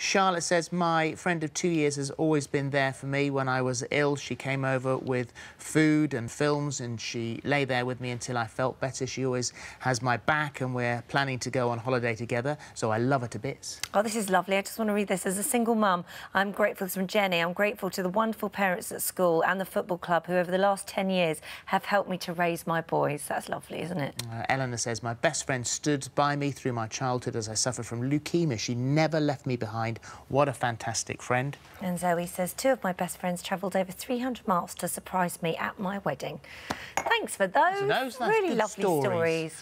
Charlotte says, my friend of two years has always been there for me when I was ill. She came over with food and films and she lay there with me until I felt better. She always has my back and we're planning to go on holiday together, so I love her to bits. Oh, this is lovely. I just want to read this. As a single mum, I'm grateful from Jenny. I'm grateful to the wonderful parents at school and the football club who over the last 10 years have helped me to raise my boys. That's lovely, isn't it? Uh, Eleanor says, my best friend stood by me through my childhood as I suffered from leukemia. She never left me behind. What a fantastic friend. And Zoe says, two of my best friends travelled over 300 miles to surprise me at my wedding. Thanks for those. those, really lovely stories. stories.